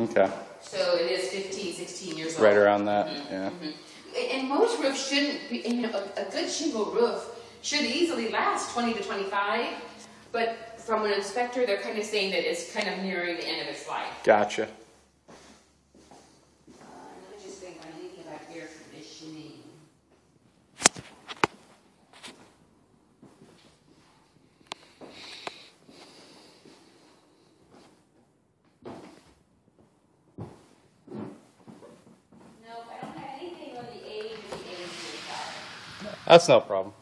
Okay. So it is 15, 16 years old. Right around that. Mm-hmm. Yeah. Mm-hmm. And most roofs shouldn't be, you know, a, a good shingle roof should easily last 20 to 25, but from an inspector, they're kind of saying that it's kind of nearing the end of its life. Gotcha. That's no problem.